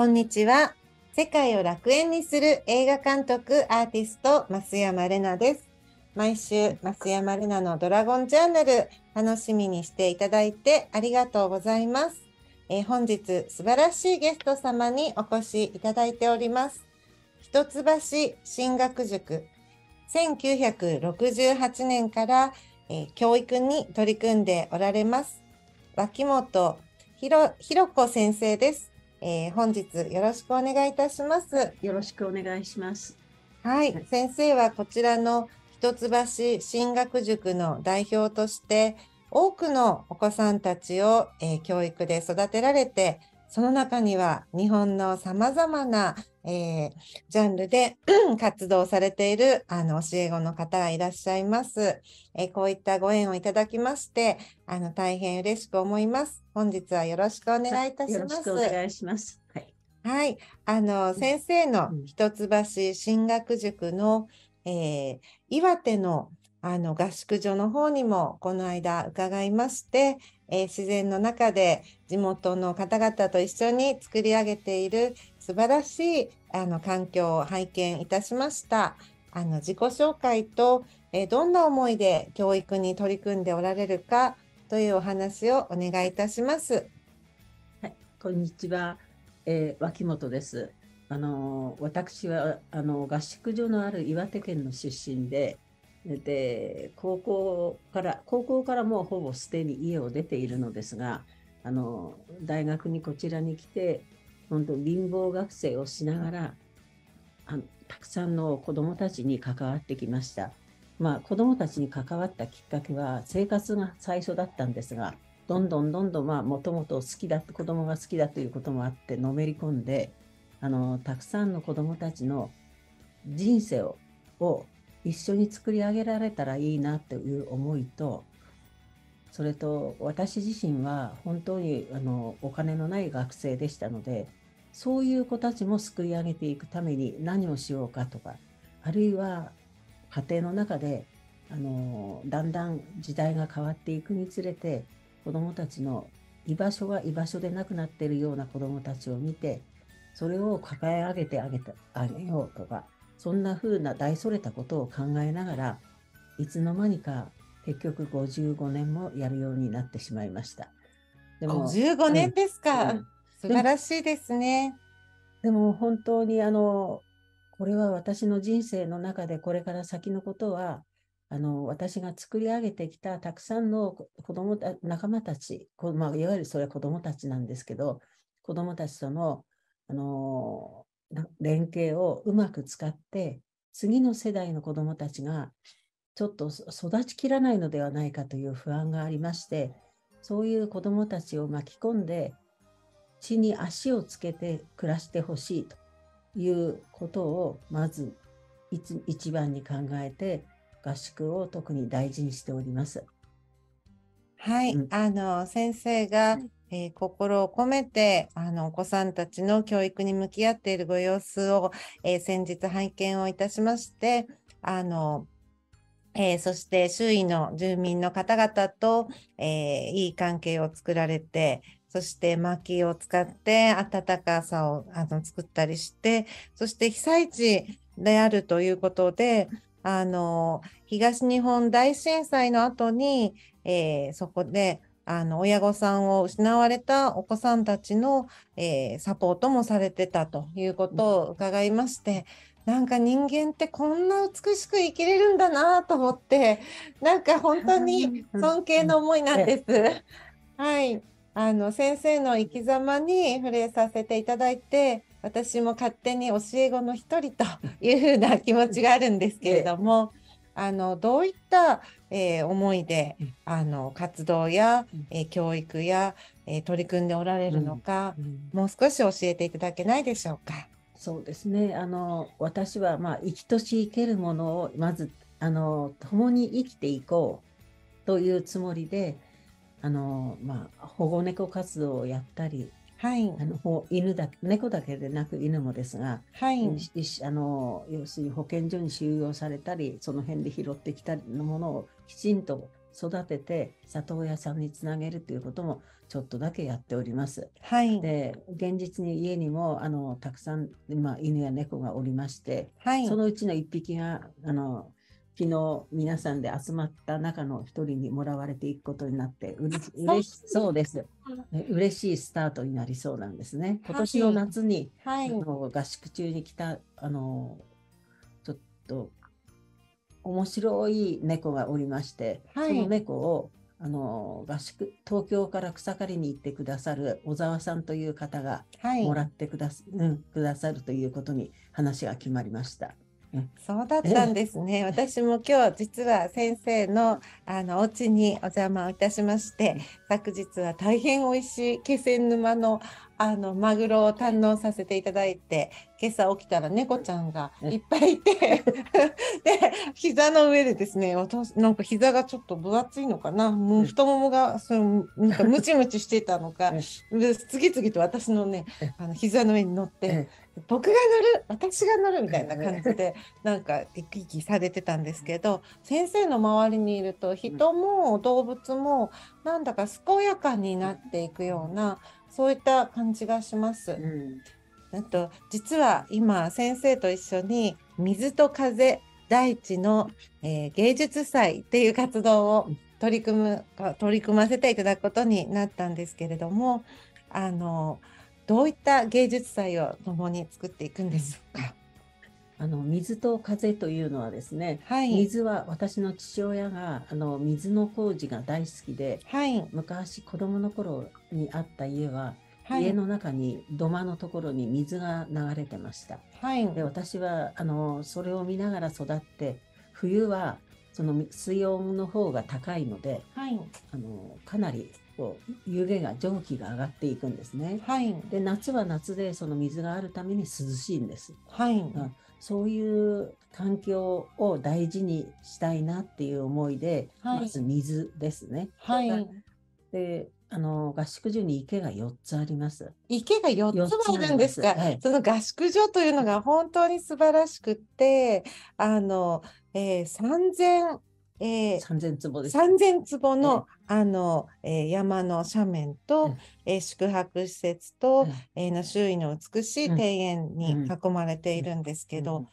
こんにちは。世界を楽園にする映画監督、アーティスト、増山玲奈です。毎週、増山玲奈のドラゴンジャーナル、楽しみにしていただいてありがとうございます。えー、本日、素晴らしいゲスト様にお越しいただいております。一橋進学塾、1968年から、えー、教育に取り組んでおられます。脇本ひろ、ひろこ先生です。えー、本日よろしくお願いいたします。よろしくお願いします。はい、はい、先生はこちらの一橋進学塾の代表として、多くのお子さんたちを、えー、教育で育てられて、その中には日本の様々な、えー、ジャンルで 活動されているあの教え子の方がいらっしゃいます、えー、こういったご縁をいただきまして、あの大変嬉しく思います。本日はよろしくお願いいたします。よろしくお願いします。はい。はい。あの、先生の一橋進学塾の、えー、岩手のあの合宿所の方にもこの間伺いまして、えー、自然の中で地元の方々と一緒に作り上げている素晴らしいあの環境を拝見いたしました。あの自己紹介と、えー、どんな思いで教育に取り組んでおられるかというお話をお願いいたします。はい、こんにちは、えー、脇本です。あの私はあの合宿所のある岩手県の出身で、で高校から高校からもうほぼすでに家を出ているのですがあの大学にこちらに来て本当貧乏学生をしながらあたくさんの子どもたちに関わってきました。まあ、子どもたちに関わったきっかけは生活が最初だったんですがどんどんどんどんもともと好きだ子どもが好きだということもあってのめり込んであのたくさんの子どもたちの人生を一緒に作り上げられたらいいなという思いとそれと私自身は本当にあのお金のない学生でしたのでそういう子たちも救い上げていくために何をしようかとかあるいは家庭の中であのだんだん時代が変わっていくにつれて子どもたちの居場所が居場所でなくなっているような子どもたちを見てそれを抱え上げてあげたあげようとかそんな風な大それたことを考えながらいつの間にか結局55年もやるようになってしまいました。でも55年ですか、うん、素晴らしいですね。でも本当にあのこれは私の人生の中でこれから先のことはあの私が作り上げてきたたくさんの子供た仲間たち、まあ、いわゆるそれは子供たちなんですけど子供たちとのあの連携をうまく使って次の世代の子どもたちがちょっと育ちきらないのではないかという不安がありましてそういう子どもたちを巻き込んで地に足をつけて暮らしてほしいということをまず一番に考えて合宿を特に大事にしております。はい、うん、あの先生がえー、心を込めてあのお子さんたちの教育に向き合っているご様子を、えー、先日拝見をいたしましてあの、えー、そして周囲の住民の方々と、えいい関係を作られてそして薪を使って暖かさをあの作ったりしてそして被災地であるということであの東日本大震災の後に、えそこであの親御さんを失われたお子さんたちの、えー、サポートもされてたということを伺いまして、なんか人間ってこんな美しく生きれるんだなと思ってなんか本当に 尊敬の思いなんです。はい、あの先生の生き様に触れさせていただいて私も勝手に教え子の一人というふうな気持ちがあるんですけれども。あのどういった、えー、思いで、あの活動や、えー、教育や、えー、取り組んでおられるのか、もう少し教えていただけないでしょうか？そうですね。あの私は、まあ、生きとし生けるものをまずあの共に生きていこうというつもりであの、まあ、保護猫活動をやったりはい、あの犬だ猫だけでなく犬もですが、はい、あの要するに保健所に収容されたりその辺で拾ってきたりのものをきちんと育てて里親さんにつなげるということもちょっとだけやっております。はい。で現実に家にもあのたくさん、まあ、犬や猫がおりまして、はい。そのうちの1匹があの昨日皆さんで集まった中の1人にもらわれていくことになってうれ嬉しそうです、ね。嬉しいスタートになりそうなんですね。今年の夏に、はい。合宿中に来たあのちょっと面白い猫がおりまして、はいその猫をあの合宿東京から草刈りに行ってくださる小沢さんという方がはいも。らってくだす、うん、くださるということに話が決まりました。そうだったんですね。私も今日実は先生のあのお家にお邪魔をいたしまして、昨日は大変美味しい気仙沼のあのマグロを堪能させていただいて、今朝起きたら猫ちゃんがいっぱいいて、で膝の上でですね、私なんか膝がちょっと分厚いのかな、もう太ももがそのなんかムチムチしていたのか、で次々と私のねえ、あの膝の上に乗って。え僕が乗る？私が乗る？みたいな感じでなんか生き生きされてたんですけど先生の周りにいると人も動物もなんだか健やかになっていくようなそういった感じがします。うんあと実は今先生と一緒に水と風大地の、えー芸術祭っていう活動を取り組むか取り組ませていただくことになったんですけれどもあのどういった芸術祭を共に作っていくんでしょうか？あの水と風というのはですね、はい、水は私の父親があの水の工事が大好きではい、昔子供の頃にあった家は、はい、家の中に土間のところに水が流れてました。はい、で私はあのそれを見ながら育って冬はその水温の方が高いのではい、あのかなりこう湯気が蒸気が上がっていくんですね。はい、で夏は夏でその水があるために涼しいんです。はい、あそういう環境を大事にしたいなっていう思いで、はいまず水ですね。はい。であの合宿所に池が4つあります。池が4つもあるんですか？四つありますはいその合宿所というのが本当に素晴らしくって、あの、えー、3000、えー3000坪です。3000坪の,、あの、えー山の斜面と、うんえー宿泊施設と、うんえーの周囲の美しいうん庭園にうん囲まれているんですけど、うん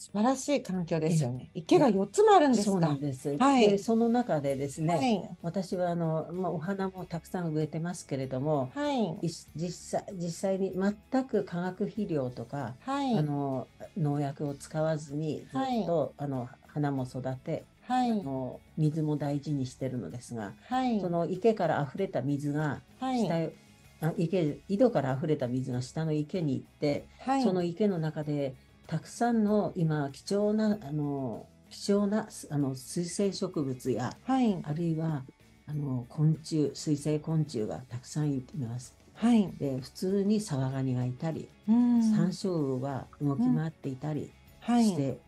素晴らしい環境ですよね。池が4つもあるんですか？そうなんです。はいでその中でですね、はい。私はあの、まあ、お花もたくさん植えてますけれども、はい。い実際実際に全く化学肥料とか、はい。あの農薬を使わずにずっと、あの花も育て、はいあ。の水も大事にしてるのですが、はい。その池から溢れた水がはい。下へ、あ池井戸から溢れた水が下の池に行って、はい。その池の中でたくさんの今貴重なあの貴重なあの水生植物やはい。あるいはあの昆虫水生昆虫がたくさんいます。はい。で普通にサワガニがいたり、うんサンショウウオが動き回っていたりはい。して、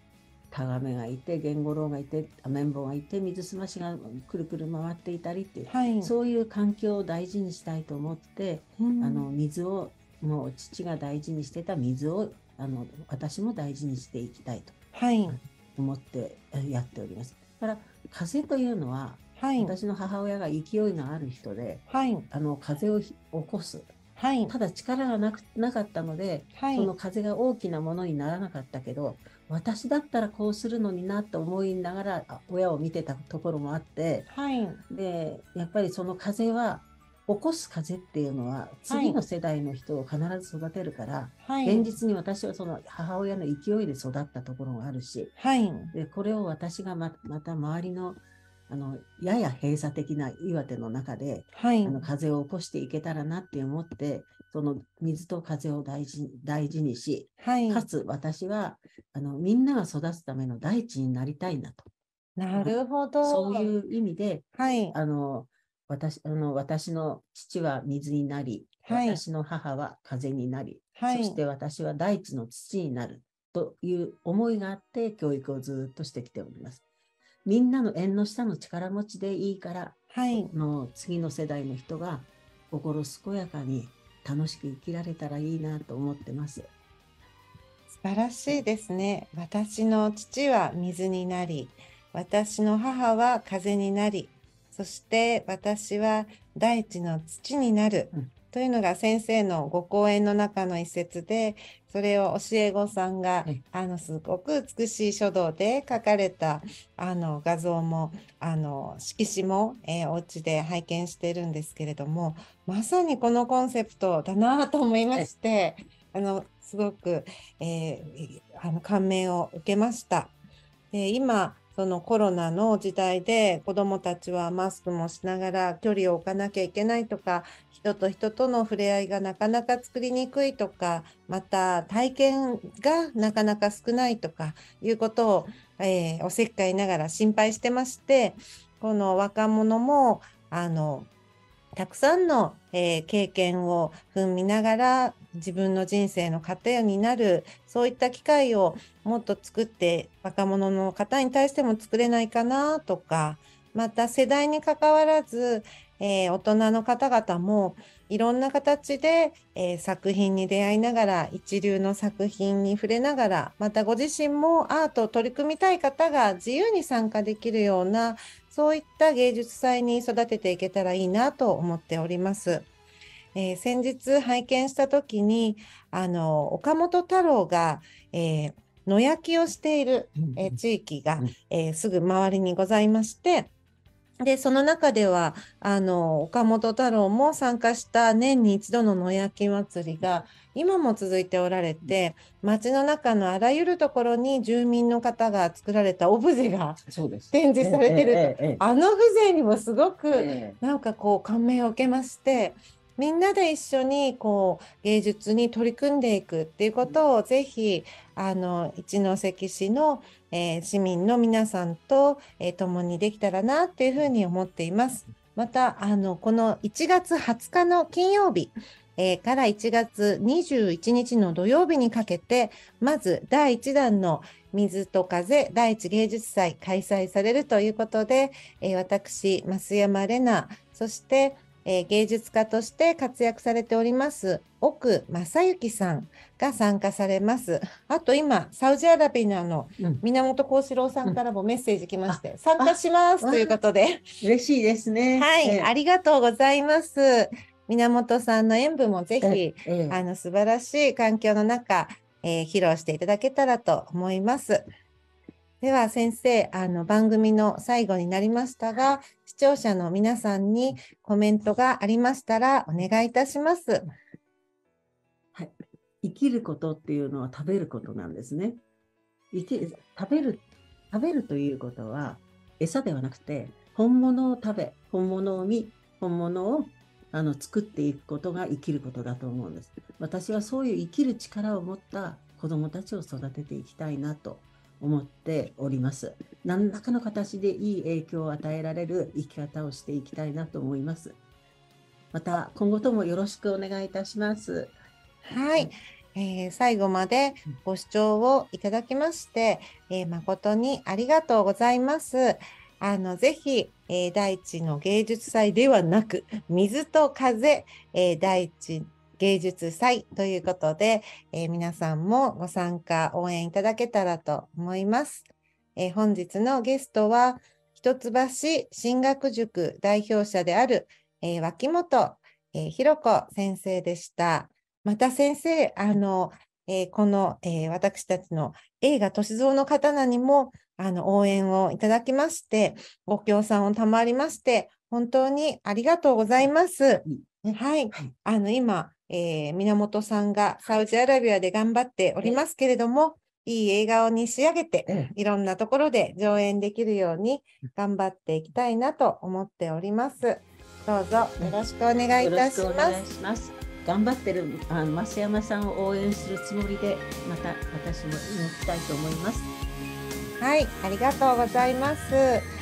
タガメがいてゲンゴロウがいてアメンボがいて水すましがくるくる回っていたりっていう、はい。そういう環境を大事にしたいと思って、うんあの水をもう父が大事にしてた水をあの私も大事にしていきたいとはい。思ってえやっております。だから風というのははい。私の母親が勢いがある人ではい。あの風をひ起こすはい。ただ力がなくなかったので、はい。その風が大きなものにならなかったけど私だったらこうするのになと思いながらあ親を見てたところもあってはい。でやっぱりその風は起こす風っていうのは次の世代の人を必ず育てるから、はい。現実に私はその母親の勢いで育ったところがあるしはい。でこれを私がままた周りのあのやや閉鎖的な岩手の中ではいあ。の風を起こしていけたらなって思ってその水と風を大事大事にしはい。かつ私はあのみんなが育つための大地になりたいなとなるほど。そういう意味ではい。あの私あの私の父は水になり、はい私の母は風になり、はい。そして私は大地の土になるという思いがあって教育をずっとしてきております。みんなの縁の下の力持ちでいいからはい。の次の世代の人が心健やかに楽しく生きられたらいいなと思ってます。素晴らしいですね。私の父は水になり、私の母は風になり、そして私は大地の土になる。というのが先生のご講演の中の一節で、それを教え子さんが、はい、あのすごく美しい書道で書かれたあの画像もあの色紙も、えー、お家で拝見してるんですけれどもまさにこのコンセプトだなと思いまして、はい、あのすごく、えー、あの感銘を受けました。で今そのコロナの時代で子どもたちはマスクもしながら距離を置かなきゃいけないとか人と人との触れ合いがなかなか作りにくいとかまた体験がなかなか少ないとかいうことを、えー、おせっかいながら心配してましてこの若者もあのたくさんの、えー、経験を踏みながら自分の人生の糧になるそういった機会をもっと作って若者の方に対しても作れないかなとかまた世代にかかわらず、えー、大人の方々もいろんな形で、えー、作品に出会いながら一流の作品に触れながらまたご自身もアートを取り組みたい方が自由に参加できるようなそういった芸術祭に育てていけたらいいなと思っております。えー、先日拝見した時にあの岡本太郎が、えー、野焼きをしている、えー、地域が、えすぐ周りにございましてでその中ではあの岡本太郎も参加した年に一度の野焼き祭りが今も続いておられて街の中のあらゆるところに住民の方が作られたオブジェが展示されてると、あの風情にもすごくなんかこう感銘を受けましてみんなで一緒にこう芸術に取り組んでいくっていうことをぜひあの一関市の、えー、市民の皆さんと、えー、共にできたらなっていうふうに思っています。またあのこの1月20日の金曜日、えー、から1月21日の土曜日にかけてまず第1弾の水と風第一芸術祭開催されるということで、えー、私増山玲奈そしてえー、芸術家として活躍されております奥正幸さんが参加されます。あと今サウジアラビアの源幸四郎さんからもメッセージ来まして、うん、参加しますということで嬉しいですね。はい、えー、ありがとうございます。源さんの演舞もぜひ、えー、あの素晴らしい環境の中、えー、披露していただけたらと思います。では先生、あの番組の最後になりましたが、視聴者の皆さんにコメントがありましたらお願いいたします。はい、生きることっていうのは食べることなんですね。生き食べる食べるということは餌ではなくて本物を食べ、本物を見、本物をあの作っていくことが生きることだと思うんです。私はそういう生きる力を持った子どもたちを育てていきたいなと思っております。何らかの形でいい影響を与えられる生き方をしていきたいなと思います。また今後ともよろしくお願いいたします。はい。えー、最後までご視聴をいただきまして、えー、誠にありがとうございます。あの、ぜひ、えー、大地の芸術祭ではなく、水と風、えー、大地芸術祭ということで、えー、皆さんもご参加、応援いただけたらと思います。えー、本日のゲストは、一橋進学塾代表者である、えー、脇本、えー、ひろ子先生でした。また先生、あの、えー、この、えー、私たちの映画歳三の刀にもあの応援をいただきまして、ご協賛を賜りまして、本当にありがとうございます。はい、あの今、えー、源さんがサウジアラビアで頑張っておりますけれども、いい映画に仕上げて、いろんなところで上演できるように頑張っていきたいなと思っております。どうぞよろしくお願いいたします。頑張ってるあの増山さんを応援するつもりで、また私も動きたいと思います。はい、ありがとうございます。